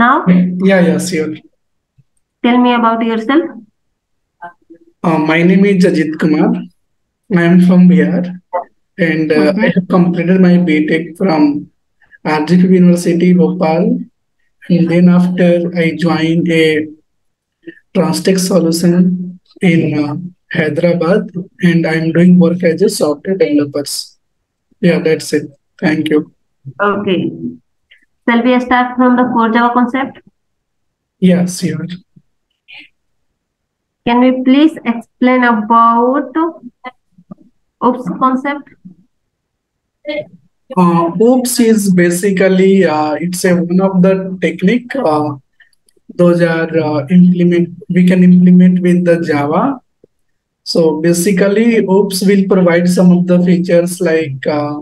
Now, Yeah, yeah, sure. tell me about yourself. Uh, my name is Ajit Kumar. I am from Bihar and uh, I have completed my BTech from RGP University, Bhopal. And then after I joined a Transtech solution in uh, Hyderabad and I'm doing work as a software developers. Yeah, that's it. Thank you. Okay. Shall we start from the core Java concept? Yeah, sure. Can we please explain about OOPS concept? Uh, OOPS is basically uh, it's a one of the technique. Uh, those are uh, implement we can implement with the Java. So basically, OOPS will provide some of the features like uh,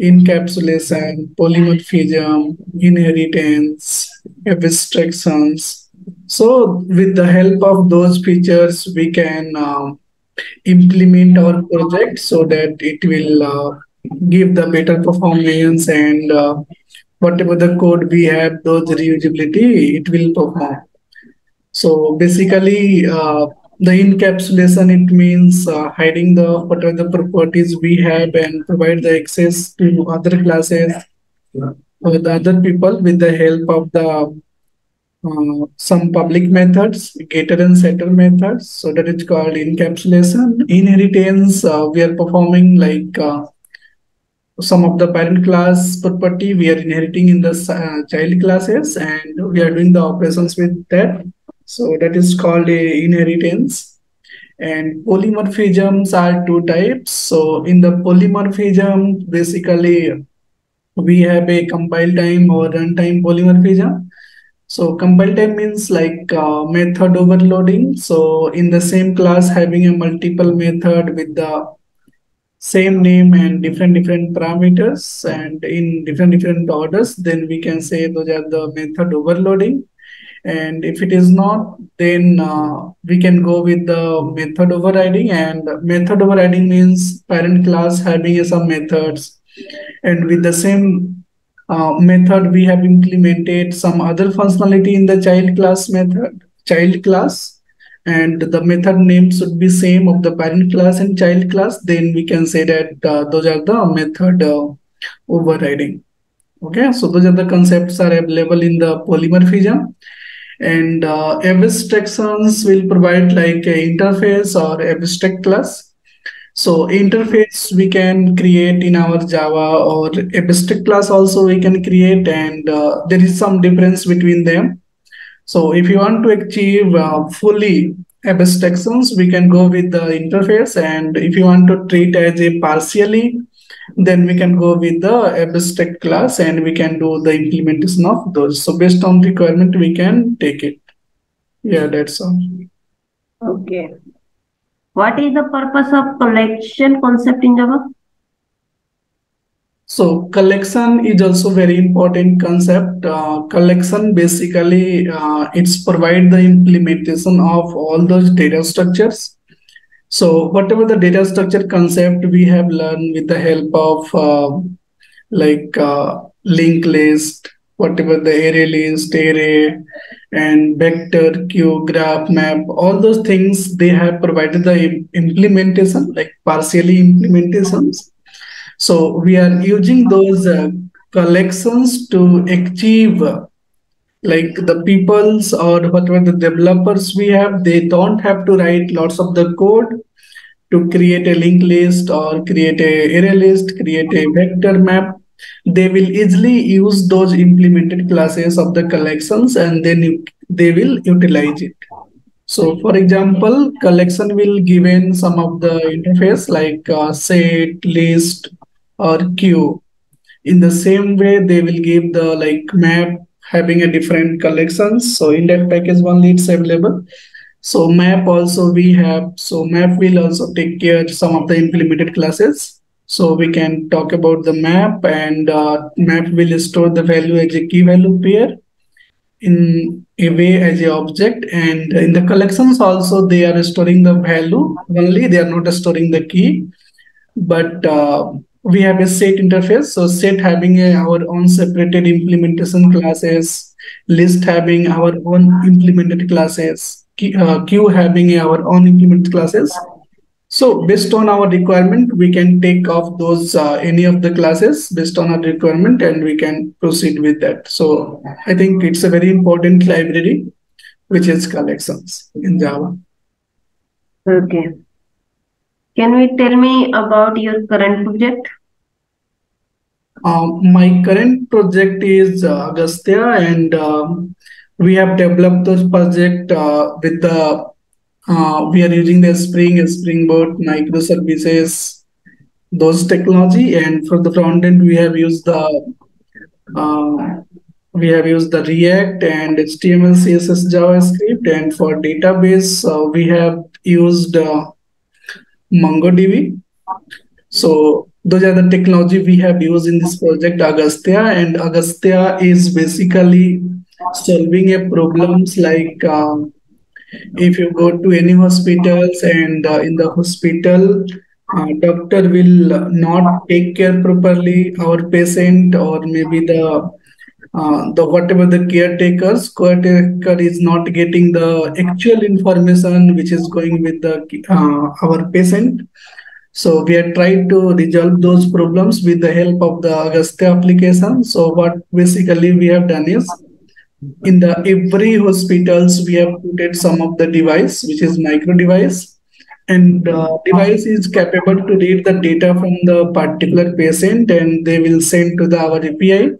encapsulation, polymorphism, inheritance, abstractions. So with the help of those features, we can um, implement our project so that it will uh, give the better performance and uh, whatever the code we have, those reusability, it will perform. So basically, uh, the encapsulation, it means uh, hiding the whatever the properties we have and provide the access to other classes or the other people with the help of the uh, some public methods, getter and setter methods. So that is called encapsulation. Inheritance, uh, we are performing like uh, some of the parent class property we are inheriting in the uh, child classes and we are doing the operations with that. So that is called a inheritance. And polymorphisms are two types. So in the polymorphism, basically we have a compile time or runtime polymorphism. So compile time means like uh, method overloading. So in the same class having a multiple method with the same name and different different parameters and in different different orders, then we can say those are the method overloading. And if it is not, then uh, we can go with the method overriding. And method overriding means parent class having some methods. And with the same uh, method, we have implemented some other functionality in the child class method, child class. And the method name should be same of the parent class and child class. Then we can say that uh, those are the method uh, overriding. Okay, so those are the concepts are available in the polymorphism and uh, abstractions will provide like a interface or abstract class so interface we can create in our java or abstract class also we can create and uh, there is some difference between them. So if you want to achieve uh, fully abstractions we can go with the interface. And if you want to treat as a partially then we can go with the abstract class and we can do the implementation of those. So based on requirement, we can take it. Yeah, that's all. Okay. What is the purpose of collection concept in Java? So collection is also very important concept. Uh, collection basically uh, it's provide the implementation of all those data structures so whatever the data structure concept we have learned with the help of uh, like uh, linked list, whatever the array list, array, and vector, queue, graph, map, all those things they have provided the implementation, like partially implementations. So we are using those uh, collections to achieve uh, like the peoples or whatever the developers we have, they don't have to write lots of the code to create a linked list or create a array list, create a vector map. They will easily use those implemented classes of the collections and then they will utilize it. So for example, collection will given some of the interface like uh, set, list, or queue. In the same way, they will give the like map having a different collections. So in that package only it's available. So map also we have, so map will also take care some of the implemented classes. So we can talk about the map and uh, map will store the value as a key value pair in a way as a object and in the collections also they are storing the value only they are not storing the key but uh, we have a set interface so set having a, our own separated implementation classes list having our own implemented classes, uh, queue having our own implemented classes. So based on our requirement, we can take off those uh, any of the classes based on our requirement and we can proceed with that. So I think it's a very important library, which is collections in Java. Okay. Can you tell me about your current project? Um, my current project is uh, Agastya and um, we have developed this project uh, with the uh, we are using the Spring, Spring Boot, microservices, those technology. And for the front end, we have used the uh, we have used the React and HTML, CSS, JavaScript. And for database, uh, we have used uh, MongoDB. So those are the technology we have used in this project, Agastya. And Agastya is basically solving a problems like um, if you go to any hospitals and uh, in the hospital uh, doctor will not take care properly our patient or maybe the uh, the whatever the caretakers caretaker is not getting the actual information which is going with the uh, our patient. So we are trying to resolve those problems with the help of the Agastya application. So what basically we have done is in the every hospitals we have put some of the device which is micro device. And uh, device is capable to read the data from the particular patient and they will send to the our api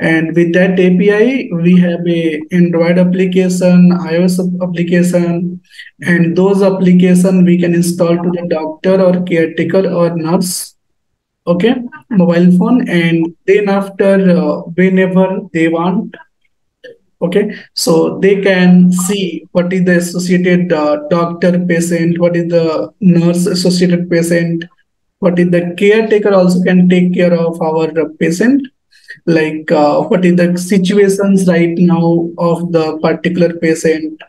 and with that api we have a android application ios application and those application we can install to the doctor or caretaker or nurse okay? Mobile phone and then after uh, whenever they want okay? So they can see what is the associated uh, doctor patient what is the nurse associated patient what is the caretaker also can take care of our patient like uh, what is the situations right now of the particular patient?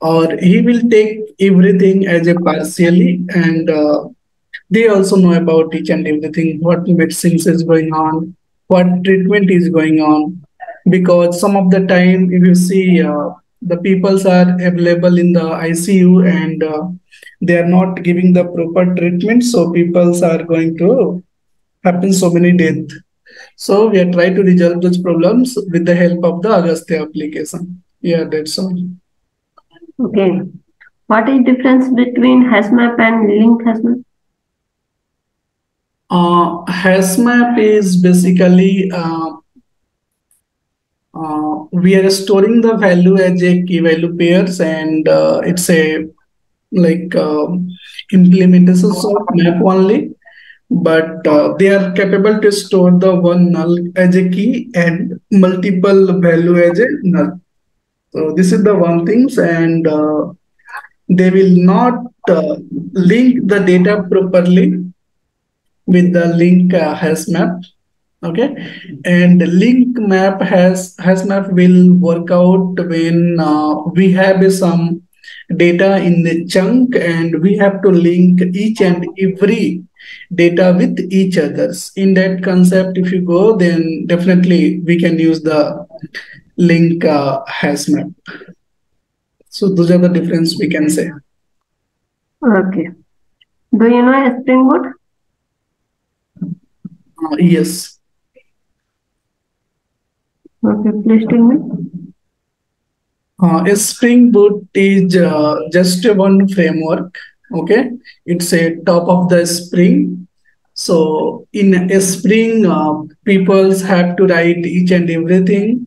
Or he will take everything as a partially and uh, they also know about each and everything what medicines is going on what treatment is going on. Because some of the time if you see uh, the peoples are available in the icu and uh, they are not giving the proper treatment so peoples are going to happen so many death so we are trying to resolve those problems with the help of the agastya application. Yeah that's all. Okay. What is difference between HashMap and link HashMap uh, HashMap is basically uh, uh, we are storing the value as a key value pairs and uh, it's a like um, implementation of map only but uh, they are capable to store the one null as a key and multiple value as a null. So this is the one things and uh, they will not uh, link the data properly with the link uh, HashMap okay? And the link map has HashMap will work out when uh, we have some data in the chunk and we have to link each and every data with each others. In that concept if you go then definitely we can use the link uh, HashMap so those are the difference we can say. Okay. Do you know spring boot? Uh, yes. Okay, please tell me. Uh, a Spring Boot is uh, just one framework. Okay, it's a top of the Spring. So in a Spring, uh, people have to write each and everything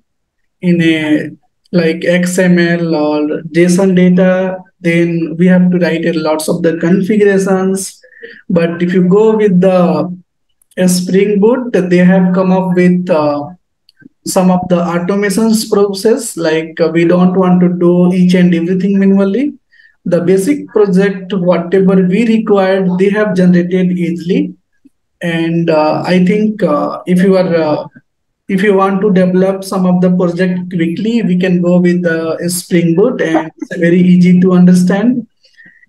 in a like XML or JSON data. Then we have to write a lots of the configurations. But if you go with the Spring Boot, they have come up with uh, some of the automations process like uh, we don't want to do each and everything manually the basic project whatever we required they have generated easily. And uh, i think uh, if you are uh, if you want to develop some of the project quickly we can go with the spring boot and it's very easy to understand.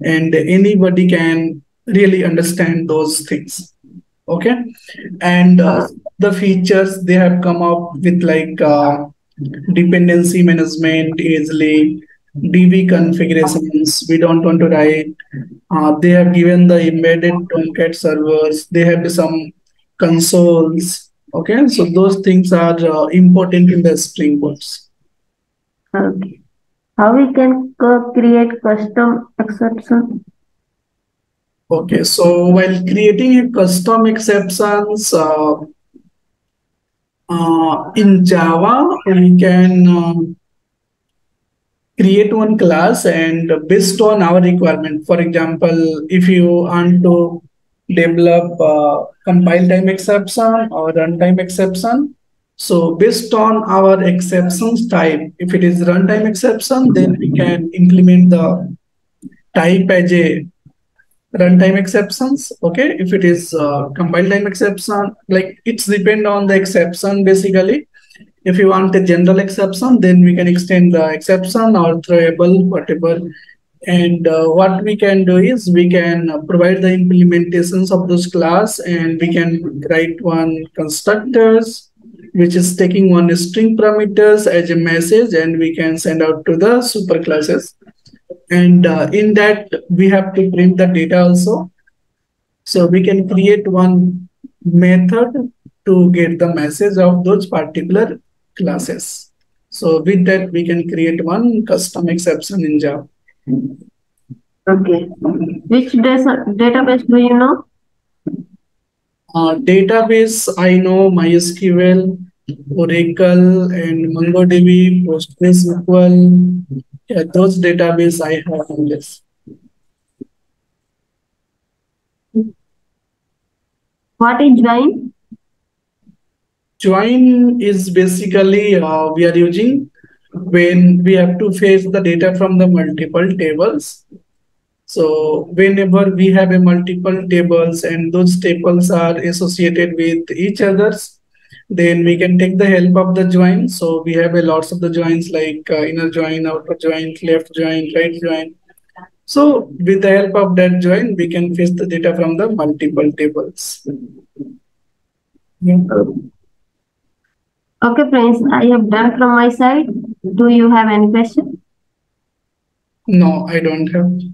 And anybody can really understand those things. Okay? And uh, the features they have come up with like uh, dependency management easily, DB configurations. We don't want to write. Uh, they have given the embedded Tomcat servers. They have some consoles. Okay, so those things are uh, important in the Spring Boot. Okay. How we can create custom exception? Okay, so while creating a custom exceptions uh, uh, in Java, we can uh, create one class and based on our requirement. For example, if you want to develop uh, compile time exception or runtime exception, so based on our exceptions type, if it is runtime exception, then we can implement the type as a runtime exceptions. Okay, if it is uh, compile time exception, like it's depend on the exception basically. If you want a general exception, then we can extend the exception or throwable, whatever. And uh, what we can do is we can provide the implementations of those class and we can write one constructors which is taking one string parameters as a message and we can send out to the super classes. And uh, in that, we have to print the data also. So we can create one method to get the message of those particular classes. So with that, we can create one custom exception in Java. Okay. Which database do you know? Uh, database, I know MySQL, Oracle, and MongoDB, PostgreSQL. Yeah, those database I have on this. What is join? Join is basically uh, we are using when we have to fetch the data from the multiple tables so whenever we have a multiple tables and those tables are associated with each others, then we can take the help of the join. So we have a lots of the joins like uh, inner join, outer join, left join, right join. So with the help of that join, we can fetch the data from the multiple tables. Yeah. Okay, friends, I have done from my side. Do you have any question? No, I don't have.